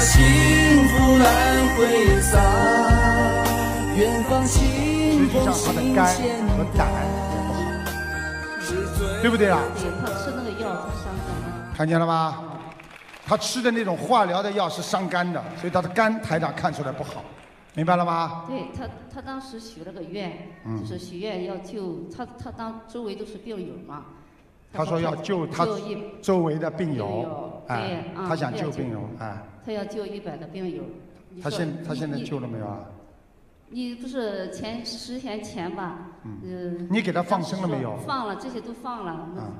幸福难挥洒。远方清风清实际上，他的肝和胆也不好，对不对啊？他吃那个药伤肝。看见了吗？他吃的那种化疗的药是伤肝的，所以他的肝台长看出来不好，明白了吗？对他，他当时许了个愿，就是许愿要救他，他当周围都是病友嘛。他说要救他周围的病友，哎，他想救病友，哎。他要救一百个病友。他现他现在救了没有啊？你不是前十天前吧？嗯。你给他放生了没有放了，这些都放了。嗯，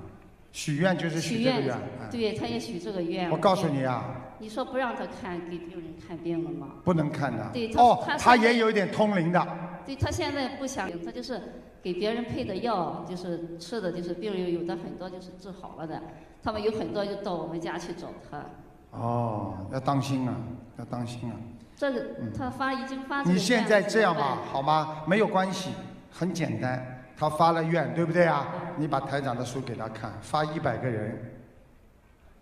许愿就是许这个愿，哎对，他也许这个愿。我告诉你啊，你说不让他看给病人看病了吗？不能看的。对他哦，他也有一点通灵的，对他现在不想，他就是给别人配的药，就是吃的，就是病人有的很多就是治好了的，他们有很多就到我们家去找他。哦，要当心啊，要当心啊。这个他发已经发这个你现在这样吧好吗？没有关系，很简单。他发了愿，对不对啊？你把台长的书给他看，发一百个人，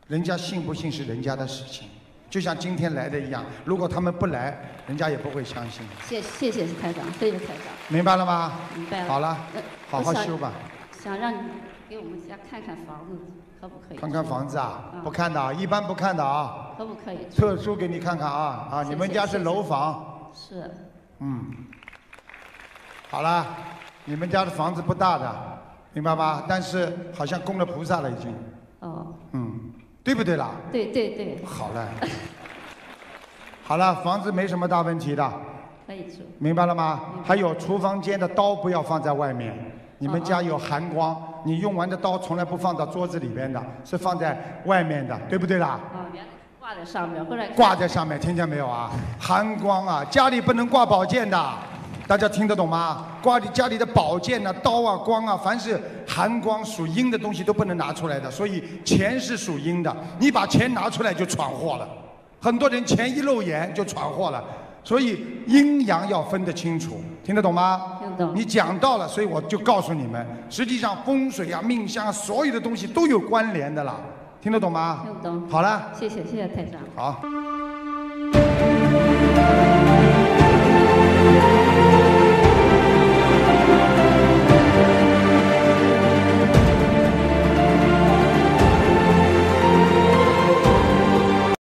人家信不信是人家的事情。就像今天来的一样，如果他们不来，人家也不会相信。谢谢谢台长，谢谢台长。明白了吗？明白了。好了呃，好好修吧。想让你给我们家看看房子，可不可以？看看房子啊，嗯不看的啊，一般不看的啊。可不可以？特殊给你看看啊啊！谢谢你们家是楼房，是。嗯，好了，你们家的房子不大的，明白吗？但是好像供了菩萨了已经，哦，嗯，对不对啦？对对对，好了，好了，房子没什么大问题的，可以住。明白了吗？还有厨房间的刀不要放在外面，你们家有寒光，你用完的刀从来不放到桌子里边的，是放在外面的，对不对啦？啊，原来挂在上面，后来挂在上面，听见没有啊？寒光啊，家里不能挂宝剑的，大家听得懂吗？挂你家里的宝剑呐、刀啊、光啊，凡是寒光属阴的东西都不能拿出来的。所以钱是属阴的，你把钱拿出来就闯祸了。很多人钱一露眼就闯祸了，所以阴阳要分得清楚，听得懂吗？听得懂。你讲到了，所以我就告诉你们，实际上风水啊、命相、啊、所有的东西都有关联的啦，听得懂吗？听懂。好了，谢谢谢谢台长。好。